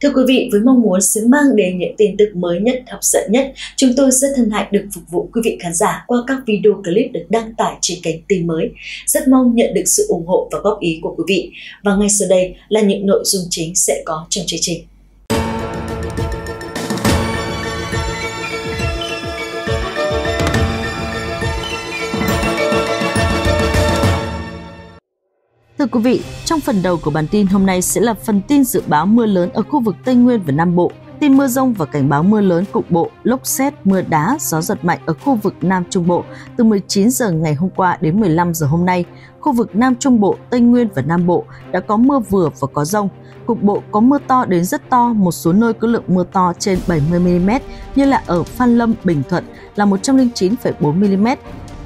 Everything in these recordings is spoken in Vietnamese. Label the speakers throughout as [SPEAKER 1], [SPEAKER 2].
[SPEAKER 1] Thưa quý vị, với mong muốn sẽ mang đến những tin tức mới nhất, hấp dẫn nhất, chúng tôi rất hân hạnh được phục vụ quý vị khán giả qua các video clip được đăng tải trên kênh tin mới. Rất mong nhận được sự ủng hộ và góp ý của quý vị. Và ngay sau đây là những nội dung chính sẽ có trong chương trình. Thưa quý vị, trong phần đầu của bản tin hôm nay sẽ là phần tin dự báo mưa lớn ở khu vực Tây Nguyên và Nam Bộ, tin mưa rông và cảnh báo mưa lớn cục bộ, lốc xét, mưa đá, gió giật mạnh ở khu vực Nam Trung Bộ từ 19 giờ ngày hôm qua đến 15 giờ hôm nay. Khu vực Nam Trung Bộ, Tây Nguyên và Nam Bộ đã có mưa vừa và có rông. Cục bộ có mưa to đến rất to, một số nơi có lượng mưa to trên 70 mm như là ở Phan Lâm, Bình Thuận là 109,4 mm,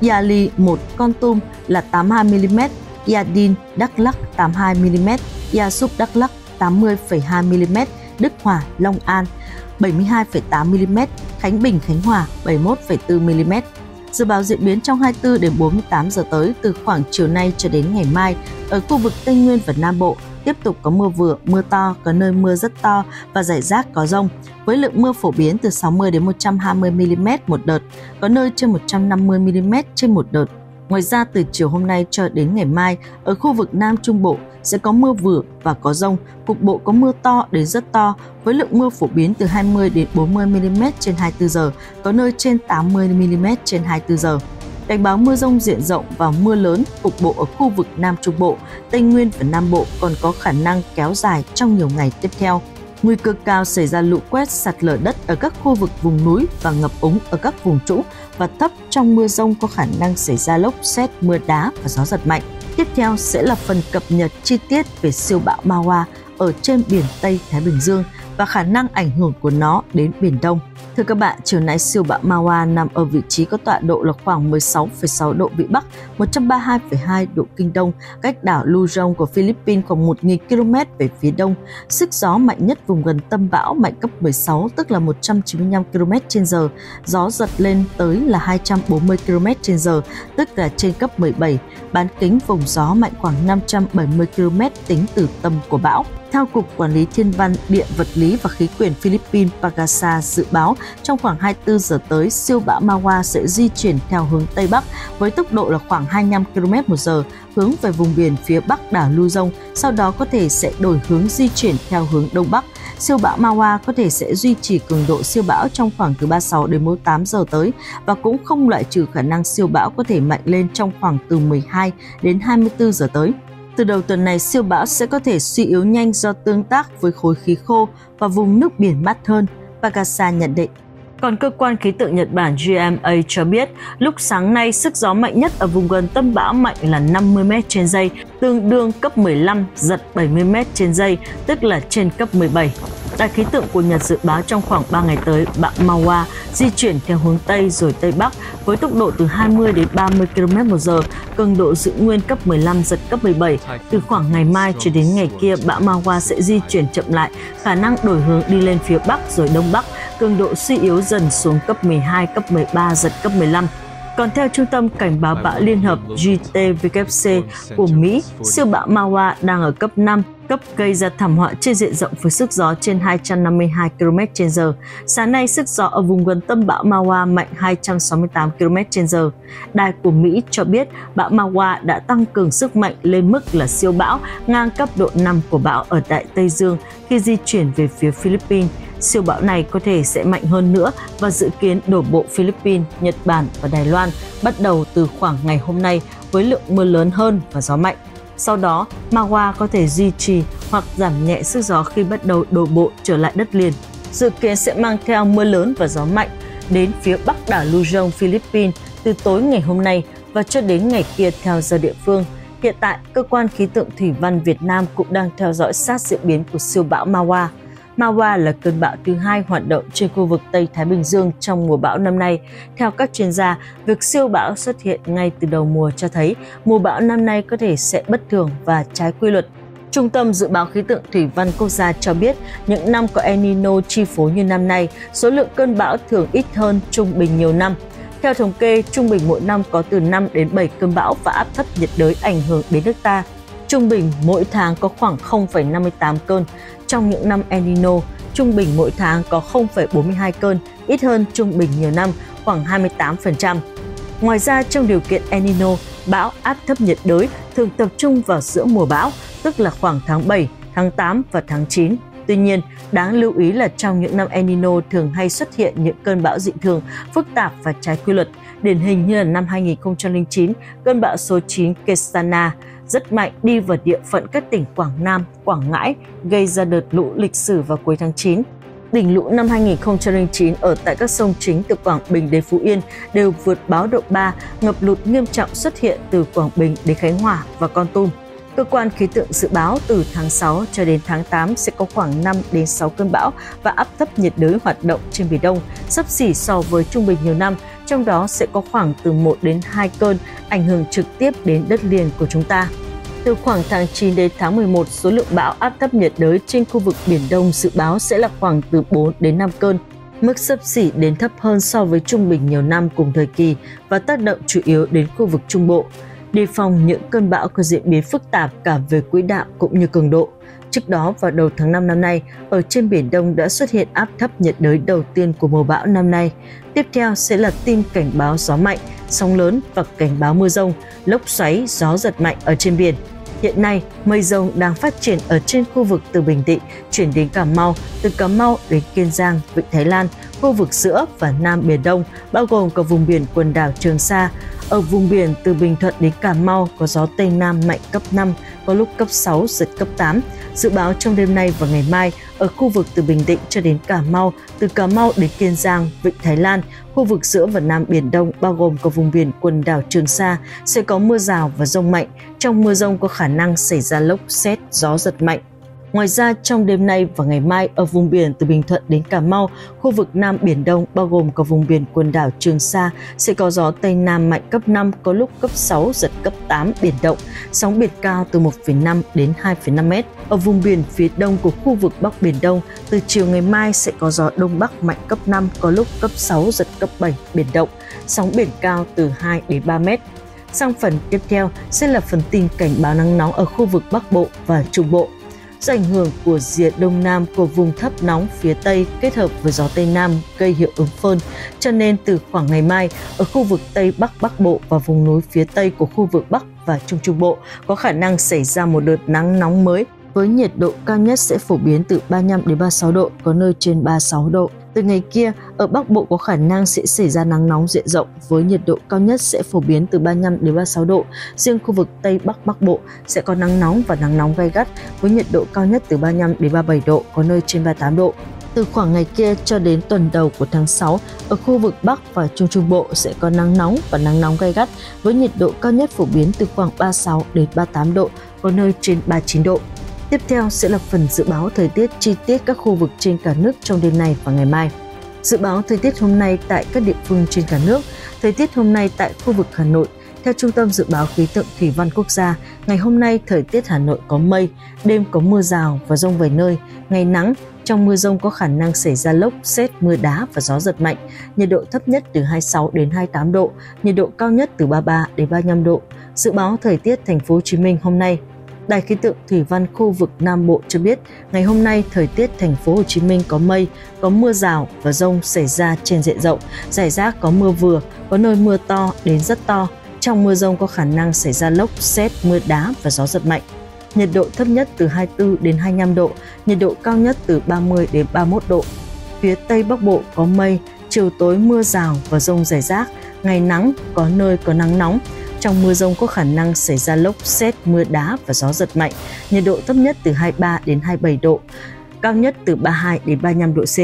[SPEAKER 1] Yali 1 Con Tum là 82 mm, Yadin Đắk Lắc 82mm, Yasup Đắk Lắc 80,2mm, Đức Hòa Long An 72,8mm, Khánh Bình Khánh Hòa 71,4mm. Dự báo diễn biến trong 24 đến 48 giờ tới từ khoảng chiều nay cho đến ngày mai ở khu vực Tây Nguyên và Nam Bộ tiếp tục có mưa vừa, mưa to, có nơi mưa rất to và rải rác có rông, với lượng mưa phổ biến từ 60 đến 120 mm một đợt, có nơi trên 150 mm trên một đợt. Ngoài ra từ chiều hôm nay cho đến ngày mai, ở khu vực Nam Trung Bộ sẽ có mưa vừa và có rông, cục bộ có mưa to đến rất to với lượng mưa phổ biến từ 20 đến 40 mm trên 24 giờ, có nơi trên 80 mm trên 24 giờ. Cảnh báo mưa rông diện rộng và mưa lớn cục bộ ở khu vực Nam Trung Bộ, Tây Nguyên và Nam Bộ còn có khả năng kéo dài trong nhiều ngày tiếp theo nguy cơ cao xảy ra lũ quét sạt lở đất ở các khu vực vùng núi và ngập úng ở các vùng trũng và thấp trong mưa rông có khả năng xảy ra lốc xét, mưa đá và gió giật mạnh. Tiếp theo sẽ là phần cập nhật chi tiết về siêu bão Mawa ở trên biển Tây Thái Bình Dương và khả năng ảnh hưởng của nó đến Biển Đông. Thưa các bạn, chiều nay siêu bão Mawa nằm ở vị trí có tọa độ là khoảng 16,6 độ Vĩ Bắc, 132,2 độ Kinh Đông, cách đảo Luzon của Philippines khoảng 1.000 km về phía đông. Sức gió mạnh nhất vùng gần tâm bão mạnh cấp 16, tức là 195 km h Gió giật lên tới là 240 km h tức là trên cấp 17. Bán kính vùng gió mạnh khoảng 570 km tính từ tâm của bão. Theo Cục Quản lý Thiên văn, Địa vật lý và Khí quyển Philippines Pagasa dự báo, trong khoảng 24 giờ tới, siêu bão Mawa sẽ di chuyển theo hướng Tây Bắc với tốc độ là khoảng 25 km một giờ, hướng về vùng biển phía Bắc đảo Luzon, sau đó có thể sẽ đổi hướng di chuyển theo hướng Đông Bắc. Siêu bão Mawa có thể sẽ duy trì cường độ siêu bão trong khoảng từ 36 đến 48 giờ tới và cũng không loại trừ khả năng siêu bão có thể mạnh lên trong khoảng từ 12 đến 24 giờ tới. Từ đầu tuần này, siêu bão sẽ có thể suy yếu nhanh do tương tác với khối khí khô và vùng nước biển mát hơn, Pagasa nhận định. Còn cơ quan khí tượng Nhật Bản GMA cho biết, lúc sáng nay sức gió mạnh nhất ở vùng gần tâm bão mạnh là 50 m trên giây, tương đương cấp 15, giật 70 m trên giây, tức là trên cấp 17. Đài khí tượng của Nhật dự báo trong khoảng 3 ngày tới, bão Mawa di chuyển theo hướng Tây rồi Tây Bắc với tốc độ từ 20 đến 30 km một giờ, cường độ giữ nguyên cấp 15, giật cấp 17. Từ khoảng ngày mai cho đến ngày kia, bão Mawa sẽ di chuyển chậm lại, khả năng đổi hướng đi lên phía Bắc rồi Đông Bắc, cường độ suy yếu dần xuống cấp 12, cấp 13, giật cấp 15. Còn theo Trung tâm Cảnh báo bão Liên hợp GTVC của Mỹ, siêu bão Mawa đang ở cấp 5, cấp gây ra thảm họa trên diện rộng với sức gió trên 252 km h Sáng nay, sức gió ở vùng gần tâm bão Mawa mạnh 268 km h Đài của Mỹ cho biết bão Mawa đã tăng cường sức mạnh lên mức là siêu bão ngang cấp độ 5 của bão ở Đại Tây Dương khi di chuyển về phía Philippines. Siêu bão này có thể sẽ mạnh hơn nữa và dự kiến đổ bộ Philippines, Nhật Bản và Đài Loan bắt đầu từ khoảng ngày hôm nay với lượng mưa lớn hơn và gió mạnh. Sau đó, Mawa có thể duy trì hoặc giảm nhẹ sức gió khi bắt đầu đổ bộ trở lại đất liền. Dự kiến sẽ mang theo mưa lớn và gió mạnh đến phía bắc đảo Luzon, Philippines từ tối ngày hôm nay và cho đến ngày kia theo giờ địa phương. Hiện tại, cơ quan khí tượng thủy văn Việt Nam cũng đang theo dõi sát diễn biến của siêu bão Mawa. Mawa là cơn bão thứ hai hoạt động trên khu vực Tây Thái Bình Dương trong mùa bão năm nay. Theo các chuyên gia, việc siêu bão xuất hiện ngay từ đầu mùa cho thấy mùa bão năm nay có thể sẽ bất thường và trái quy luật. Trung tâm Dự báo Khí tượng Thủy văn Quốc gia cho biết, những năm có El Nino chi phối như năm nay, số lượng cơn bão thường ít hơn trung bình nhiều năm. Theo thống kê, trung bình mỗi năm có từ 5 đến 7 cơn bão và áp thấp nhiệt đới ảnh hưởng đến nước ta. Trung bình mỗi tháng có khoảng 0,58 cơn trong những năm El Nino, trung bình mỗi tháng có 0,42 cơn, ít hơn trung bình nhiều năm khoảng 28%. Ngoài ra, trong điều kiện El Nino, bão áp thấp nhiệt đới thường tập trung vào giữa mùa bão, tức là khoảng tháng 7, tháng 8 và tháng 9. Tuy nhiên, đáng lưu ý là trong những năm El Nino thường hay xuất hiện những cơn bão dị thường, phức tạp và trái quy luật, điển hình như là năm 2009, cơn bão số 9 Kesana, rất mạnh đi vào địa phận các tỉnh Quảng Nam, Quảng Ngãi, gây ra đợt lũ lịch sử vào cuối tháng 9. Đỉnh lũ năm 2009 ở tại các sông chính từ Quảng Bình đến Phú Yên đều vượt báo động 3, ngập lụt nghiêm trọng xuất hiện từ Quảng Bình đến Khánh Hòa và Con Tum. Cơ quan khí tượng dự báo từ tháng 6 cho đến tháng 8 sẽ có khoảng 5 đến 6 cơn bão và áp thấp nhiệt đới hoạt động trên Biển Đông, sấp xỉ so với trung bình nhiều năm, trong đó sẽ có khoảng từ 1 đến 2 cơn ảnh hưởng trực tiếp đến đất liền của chúng ta. Từ khoảng tháng 9 đến tháng 11, số lượng bão áp thấp nhiệt đới trên khu vực Biển Đông dự báo sẽ là khoảng từ 4 đến 5 cơn, mức sấp xỉ đến thấp hơn so với trung bình nhiều năm cùng thời kỳ và tác động chủ yếu đến khu vực Trung Bộ đề phòng những cơn bão có diễn biến phức tạp cả về quỹ đạo cũng như cường độ. Trước đó vào đầu tháng 5 năm nay, ở trên Biển Đông đã xuất hiện áp thấp nhiệt đới đầu tiên của mùa bão năm nay. Tiếp theo sẽ là tin cảnh báo gió mạnh, sóng lớn và cảnh báo mưa rông, lốc xoáy, gió giật mạnh ở trên biển. Hiện nay, mây rông đang phát triển ở trên khu vực từ Bình Định chuyển đến Cà Mau, từ Cà Mau đến Kiên Giang, Vịnh Thái Lan, khu vực giữa và Nam Biển Đông, bao gồm cả vùng biển quần đảo Trường Sa, ở vùng biển từ Bình Thuận đến Cà Mau có gió Tây Nam mạnh cấp 5, có lúc cấp 6, giật cấp 8. Dự báo trong đêm nay và ngày mai, ở khu vực từ Bình Định cho đến Cà Mau, từ Cà Mau đến Kiên Giang, Vịnh Thái Lan, khu vực giữa và Nam Biển Đông bao gồm có vùng biển quần đảo Trường Sa sẽ có mưa rào và rông mạnh. Trong mưa rông có khả năng xảy ra lốc xét, gió giật mạnh. Ngoài ra, trong đêm nay và ngày mai ở vùng biển từ Bình Thuận đến Cà Mau, khu vực Nam Biển Đông bao gồm cả vùng biển quần đảo Trường Sa sẽ có gió Tây Nam mạnh cấp 5, có lúc cấp 6, giật cấp 8 biển động, sóng biển cao từ 1,5 đến 2,5 mét. Ở vùng biển phía đông của khu vực Bắc Biển Đông, từ chiều ngày mai sẽ có gió Đông Bắc mạnh cấp 5, có lúc cấp 6, giật cấp 7 biển động, sóng biển cao từ 2 đến 3 mét. Sang phần tiếp theo sẽ là phần tin cảnh báo nắng nóng ở khu vực Bắc Bộ và Trung Bộ. Do ảnh hưởng của rìa đông nam của vùng thấp nóng phía Tây kết hợp với gió Tây Nam gây hiệu ứng phơn, cho nên từ khoảng ngày mai, ở khu vực Tây Bắc Bắc Bộ và vùng núi phía Tây của khu vực Bắc và Trung Trung Bộ có khả năng xảy ra một đợt nắng nóng mới với nhiệt độ cao nhất sẽ phổ biến từ 35 đến 36 độ, có nơi trên 36 độ. Từ ngày kia, ở Bắc Bộ có khả năng sẽ xảy ra nắng nóng diện rộng với nhiệt độ cao nhất sẽ phổ biến từ 35 đến 36 độ. Riêng khu vực Tây Bắc Bắc Bộ sẽ có nắng nóng và nắng nóng gay gắt với nhiệt độ cao nhất từ 35 đến 37 độ, có nơi trên 38 độ. Từ khoảng ngày kia cho đến tuần đầu của tháng 6, ở khu vực Bắc và Trung Trung Bộ sẽ có nắng nóng và nắng nóng gay gắt với nhiệt độ cao nhất phổ biến từ khoảng 36 đến 38 độ, có nơi trên 39 độ. Tiếp theo sẽ là phần dự báo thời tiết chi tiết các khu vực trên cả nước trong đêm nay và ngày mai. Dự báo thời tiết hôm nay tại các địa phương trên cả nước. Thời tiết hôm nay tại khu vực Hà Nội, theo Trung tâm Dự báo Khí tượng Thủy văn Quốc gia, ngày hôm nay thời tiết Hà Nội có mây, đêm có mưa rào và rông vài nơi, ngày nắng, trong mưa rông có khả năng xảy ra lốc, xét, mưa đá và gió giật mạnh. Nhiệt độ thấp nhất từ 26 đến 28 độ, nhiệt độ cao nhất từ 33 đến 35 độ. Dự báo thời tiết thành phố Hồ Chí Minh hôm nay, Đài khí tượng thủy văn khu vực Nam Bộ cho biết, ngày hôm nay thời tiết thành phố Hồ Chí Minh có mây, có mưa rào và rông xảy ra trên diện rộng, rải rác có mưa vừa, có nơi mưa to đến rất to. Trong mưa rông có khả năng xảy ra lốc, xét, mưa đá và gió giật mạnh. Nhiệt độ thấp nhất từ 24 đến 25 độ, nhiệt độ cao nhất từ 30 đến 31 độ. Phía Tây Bắc Bộ có mây, chiều tối mưa rào và rông rải rác, ngày nắng, có nơi có nắng nóng, trong mưa rông có khả năng xảy ra lốc, xét, mưa đá và gió giật mạnh. Nhiệt độ thấp nhất từ 23 đến 27 độ, cao nhất từ 32 đến 35 độ C.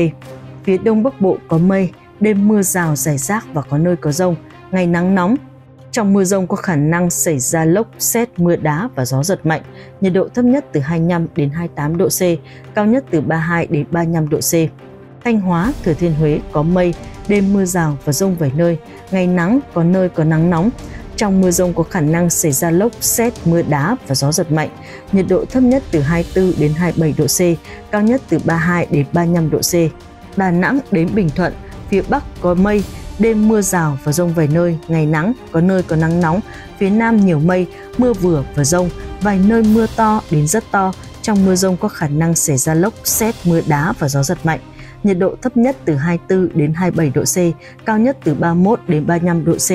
[SPEAKER 1] Phía đông bắc bộ có mây, đêm mưa rào rải rác và có nơi có rông, ngày nắng nóng. Trong mưa rông có khả năng xảy ra lốc, xét, mưa đá và gió giật mạnh. Nhiệt độ thấp nhất từ 25 đến 28 độ C, cao nhất từ 32 đến 35 độ C. Thanh Hóa, Thừa Thiên Huế có mây, đêm mưa rào và rông vài nơi, ngày nắng, có nơi có nắng nóng, trong mưa rông có khả năng xảy ra lốc, xét, mưa đá và gió giật mạnh. Nhiệt độ thấp nhất từ 24 đến 27 độ C, cao nhất từ 32 đến 35 độ C. Đà Nẵng đến Bình Thuận, phía Bắc có mây, đêm mưa rào và rông vài nơi, ngày nắng, có nơi có nắng nóng, phía Nam nhiều mây, mưa vừa và rông, vài nơi mưa to đến rất to, trong mưa rông có khả năng xảy ra lốc, xét, mưa đá và gió giật mạnh. Nhiệt độ thấp nhất từ 24 đến 27 độ C, cao nhất từ 31 đến 35 độ C.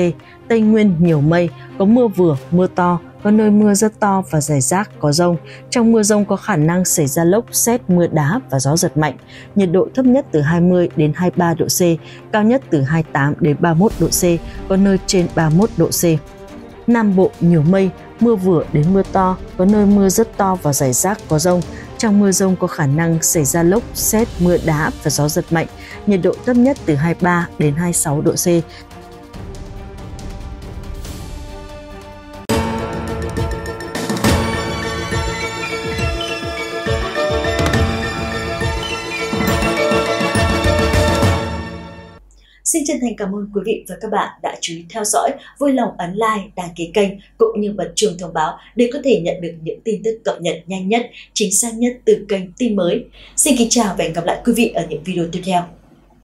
[SPEAKER 1] Tây Nguyên nhiều mây, có mưa vừa, mưa to, có nơi mưa rất to và rải rác có rông. Trong mưa rông có khả năng xảy ra lốc, xét, mưa đá và gió giật mạnh. Nhiệt độ thấp nhất từ 20 đến 23 độ C, cao nhất từ 28 đến 31 độ C, có nơi trên 31 độ C. Nam Bộ nhiều mây, mưa vừa đến mưa to, có nơi mưa rất to và rải rác có rông. Trong mưa rông có khả năng xảy ra lốc, xét, mưa đá và gió giật mạnh. Nhiệt độ thấp nhất từ 23 đến 26 độ C, Xin chân thành cảm ơn quý vị và các bạn đã chú ý theo dõi, vui lòng ấn like, đăng ký kênh cũng như bật chuông thông báo để có thể nhận được những tin tức cập nhật nhanh nhất, chính xác nhất từ kênh tin mới. Xin kính chào và hẹn gặp lại quý vị ở những video tiếp theo.